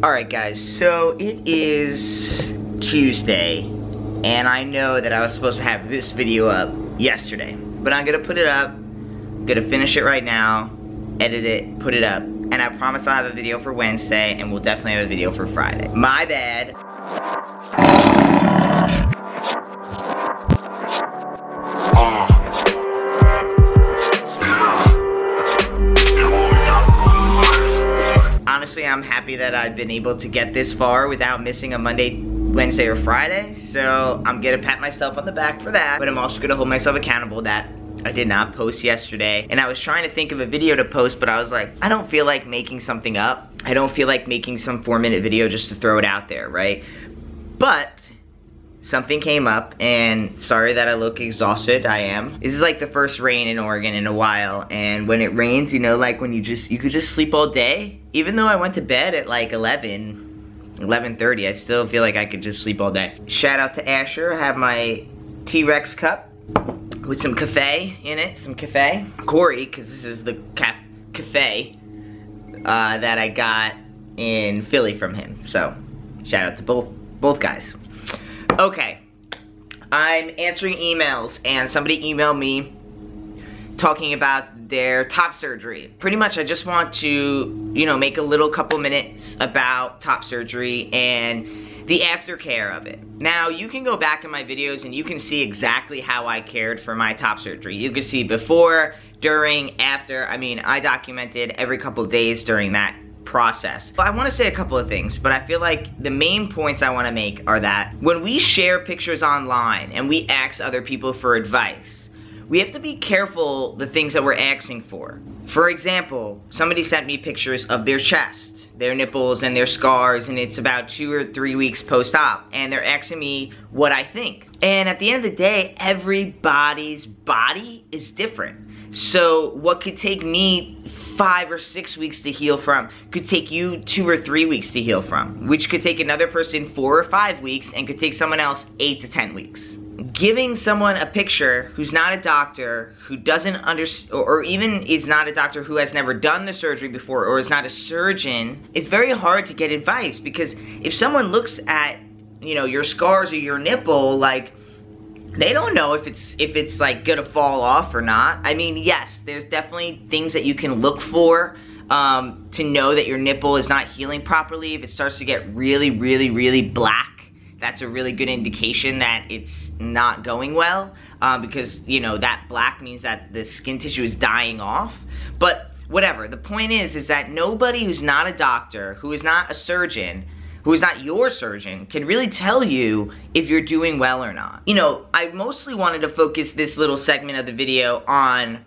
Alright guys, so it is Tuesday, and I know that I was supposed to have this video up yesterday, but I'm gonna put it up, gonna finish it right now, edit it, put it up, and I promise I'll have a video for Wednesday, and we'll definitely have a video for Friday. My bad. I'm happy that I've been able to get this far without missing a Monday, Wednesday, or Friday. So I'm gonna pat myself on the back for that, but I'm also gonna hold myself accountable that I did not post yesterday. And I was trying to think of a video to post, but I was like, I don't feel like making something up. I don't feel like making some four minute video just to throw it out there, right? But something came up and sorry that I look exhausted, I am. This is like the first rain in Oregon in a while and when it rains, you know, like when you just, you could just sleep all day. Even though I went to bed at like 11, 11.30, I still feel like I could just sleep all day. Shout out to Asher, I have my T-Rex cup with some cafe in it, some cafe. Corey, because this is the caf cafe uh, that I got in Philly from him. So, shout out to both both guys. Okay, I'm answering emails and somebody emailed me talking about their top surgery. Pretty much I just want to, you know, make a little couple minutes about top surgery and the aftercare of it. Now, you can go back in my videos and you can see exactly how I cared for my top surgery. You can see before, during, after. I mean, I documented every couple days during that process. I want to say a couple of things, but I feel like the main points I want to make are that when we share pictures online and we ask other people for advice, we have to be careful the things that we're asking for. For example, somebody sent me pictures of their chest, their nipples and their scars, and it's about two or three weeks post-op, and they're asking me what I think. And at the end of the day, everybody's body is different. So what could take me five or six weeks to heal from could take you two or three weeks to heal from, which could take another person four or five weeks and could take someone else eight to ten weeks. Giving someone a picture who's not a doctor, who doesn't understand, or even is not a doctor who has never done the surgery before or is not a surgeon, it's very hard to get advice because if someone looks at, you know, your scars or your nipple, like, they don't know if it's if it's like gonna fall off or not. I mean, yes, there's definitely things that you can look for um, to know that your nipple is not healing properly. If it starts to get really, really, really black, that's a really good indication that it's not going well uh, because, you know, that black means that the skin tissue is dying off. But whatever, the point is, is that nobody who's not a doctor, who is not a surgeon, who is not your surgeon, can really tell you if you're doing well or not. You know, I mostly wanted to focus this little segment of the video on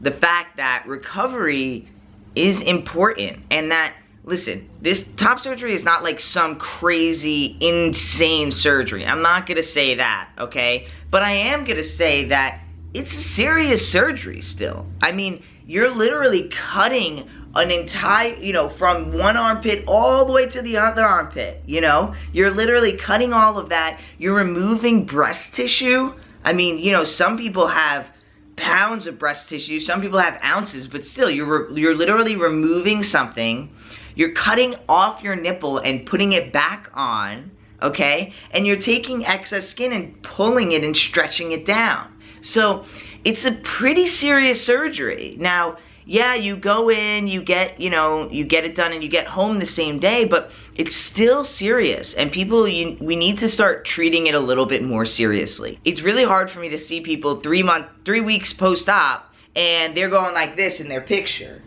the fact that recovery is important and that listen, this top surgery is not like some crazy, insane surgery. I'm not gonna say that, okay? But I am gonna say that it's a serious surgery still. I mean, you're literally cutting an entire, you know, from one armpit all the way to the other armpit, you know? You're literally cutting all of that. You're removing breast tissue. I mean, you know, some people have pounds of breast tissue. Some people have ounces, but still, you're, you're literally removing something. You're cutting off your nipple and putting it back on, okay? And you're taking excess skin and pulling it and stretching it down. So, it's a pretty serious surgery. Now, yeah, you go in, you get, you know, you get it done and you get home the same day, but it's still serious. And people, you, we need to start treating it a little bit more seriously. It's really hard for me to see people three month, three weeks post-op and they're going like this in their picture.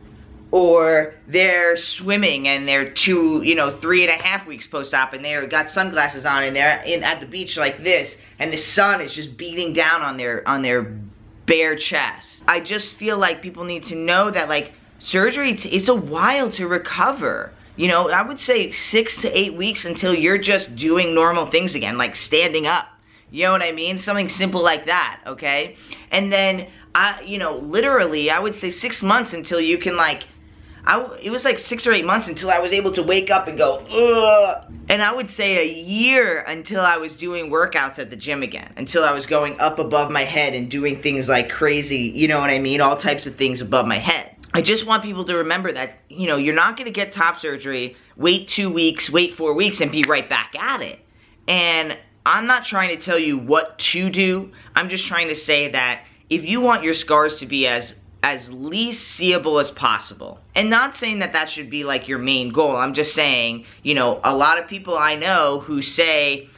Or they're swimming and they're two, you know, three and a half weeks post-op and they're got sunglasses on and they're in, at the beach like this and the sun is just beating down on their, on their bare chest. I just feel like people need to know that like surgery, it's a while to recover. You know, I would say six to eight weeks until you're just doing normal things again, like standing up. You know what I mean? Something simple like that, okay? And then, I, you know, literally, I would say six months until you can like I, it was like six or eight months until I was able to wake up and go, Ugh. And I would say a year until I was doing workouts at the gym again. Until I was going up above my head and doing things like crazy, you know what I mean? All types of things above my head. I just want people to remember that, you know, you're not going to get top surgery, wait two weeks, wait four weeks, and be right back at it. And I'm not trying to tell you what to do. I'm just trying to say that if you want your scars to be as as least seeable as possible. And not saying that that should be like your main goal. I'm just saying, you know, a lot of people I know who say,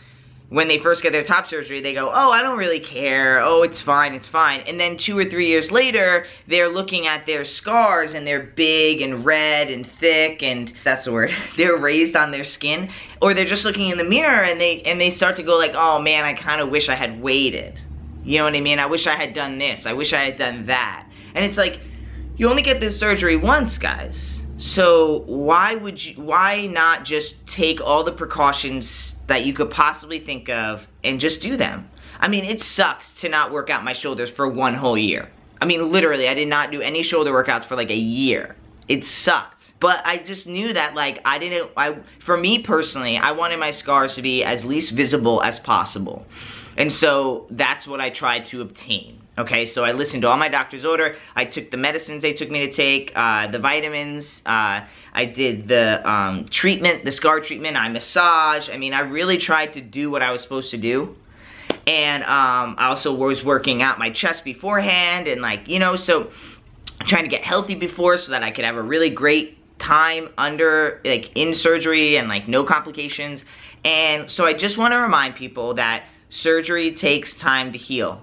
when they first get their top surgery, they go, oh, I don't really care. Oh, it's fine, it's fine. And then two or three years later, they're looking at their scars and they're big and red and thick and that's the word. They're raised on their skin. Or they're just looking in the mirror and they and they start to go like, oh man, I kind of wish I had waited. You know what I mean? I wish I had done this. I wish I had done that. And it's like, you only get this surgery once, guys. So why would you, why not just take all the precautions that you could possibly think of and just do them. I mean, it sucks to not work out my shoulders for one whole year. I mean, literally, I did not do any shoulder workouts for like a year. It sucked. But I just knew that, like, I didn't, I, for me personally, I wanted my scars to be as least visible as possible. And so that's what I tried to obtain. Okay, so I listened to all my doctor's order. I took the medicines they took me to take, uh, the vitamins. Uh, I did the um, treatment, the scar treatment. I massage. I mean, I really tried to do what I was supposed to do. And um, I also was working out my chest beforehand. And like, you know, so trying to get healthy before so that I could have a really great time under, like, in surgery and like no complications. And so I just want to remind people that surgery takes time to heal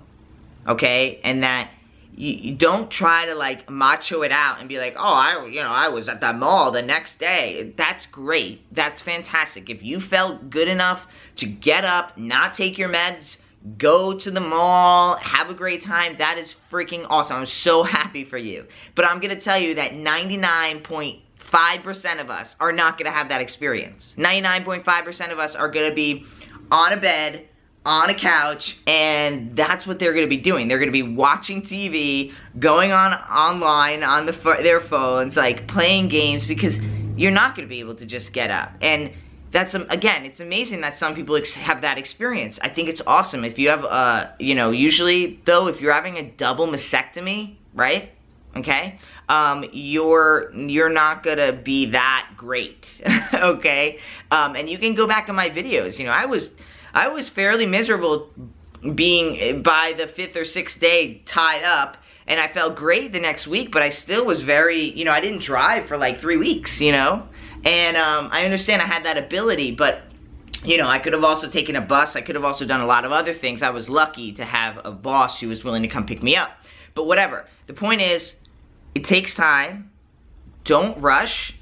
okay? And that you, you, don't try to like macho it out and be like, oh, I, you know, I was at the mall the next day. That's great. That's fantastic. If you felt good enough to get up, not take your meds, go to the mall, have a great time, that is freaking awesome. I'm so happy for you. But I'm going to tell you that 99.5% of us are not going to have that experience. 99.5% of us are going to be on a bed, on a couch and that's what they're going to be doing. They're going to be watching TV, going on online on the their phones, like playing games because you're not going to be able to just get up. And that's again, it's amazing that some people have that experience. I think it's awesome. If you have uh, you know, usually though if you're having a double mastectomy, right? Okay? Um, you're you're not gonna be that great, okay? Um, and you can go back in my videos. You know, I was I was fairly miserable being by the fifth or sixth day tied up and I felt great the next week, but I still was very, you know, I didn't drive for like three weeks, you know? And um, I understand I had that ability, but, you know, I could have also taken a bus. I could have also done a lot of other things. I was lucky to have a boss who was willing to come pick me up. But whatever. The point is, it takes time. Don't rush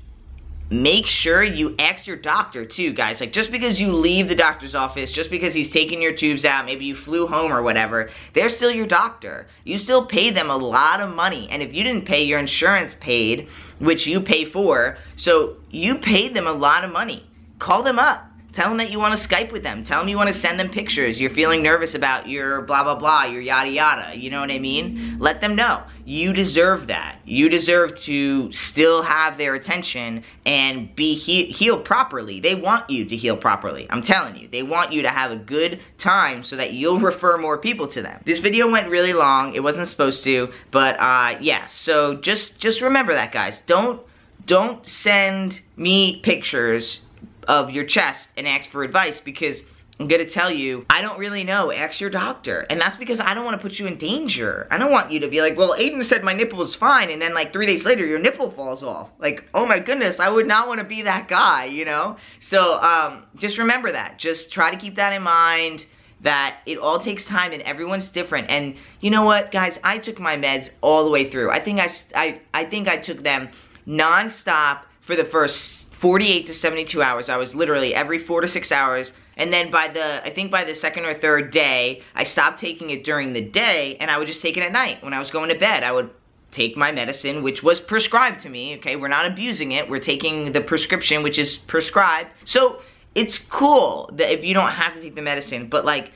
make sure you ask your doctor too, guys. Like, just because you leave the doctor's office, just because he's taking your tubes out, maybe you flew home or whatever, they're still your doctor. You still pay them a lot of money. And if you didn't pay, your insurance paid, which you pay for. So you paid them a lot of money. Call them up. Tell them that you want to Skype with them. Tell them you want to send them pictures. You're feeling nervous about your blah, blah, blah, your yada, yada. You know what I mean? Let them know. You deserve that. You deserve to still have their attention and be he healed properly. They want you to heal properly. I'm telling you. They want you to have a good time so that you'll refer more people to them. This video went really long. It wasn't supposed to, but uh, yeah. So just, just remember that, guys. Don't, don't send me pictures of your chest and ask for advice because I'm gonna tell you, I don't really know, ask your doctor. And that's because I don't wanna put you in danger. I don't want you to be like, well, Aydian said my nipple is fine, and then like three days later, your nipple falls off. Like, oh my goodness, I would not wanna be that guy, you know? So, um, just remember that. Just try to keep that in mind that it all takes time and everyone's different. And you know what, guys, I took my meds all the way through. I think I, I, I think I took them non-stop for the first 48 to 72 hours. I was literally every four to six hours. And then by the, I think by the second or third day, I stopped taking it during the day and I would just take it at night. When I was going to bed, I would take my medicine, which was prescribed to me, okay? We're not abusing it. We're taking the prescription, which is prescribed. So it's cool that if you don't have to take the medicine, but like,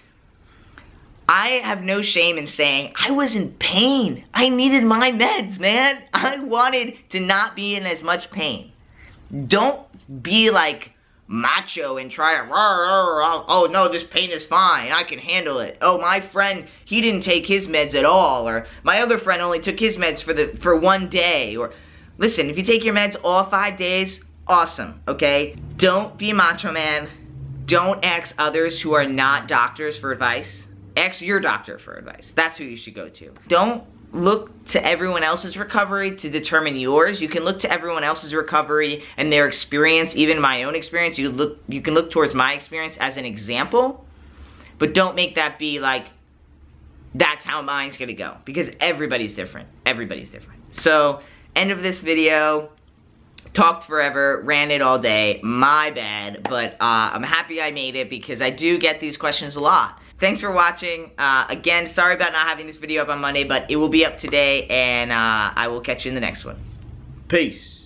I have no shame in saying I was in pain. I needed my meds, man. I wanted to not be in as much pain. Don't be like macho and try to, rah, rah, rah, oh no, this pain is fine, I can handle it. Oh, my friend, he didn't take his meds at all, or my other friend only took his meds for the for one day, or Listen, if you take your meds all five days, awesome, okay? Don't be macho man. Don't ask others who are not doctors for advice. Ask your doctor for advice. That's who you should go to. Don't look to everyone else's recovery to determine yours. You can look to everyone else's recovery and their experience, even my own experience. You look you can look towards my experience as an example, but don't make that be like that's how mine's gonna go because everybody's different. Everybody's different. So, end of this video. Talked forever, ran it all day, my bad, but uh, I'm happy I made it because I do get these questions a lot. Thanks for watching. Uh, again, sorry about not having this video up on Monday, but it will be up today, and uh, I will catch you in the next one. Peace.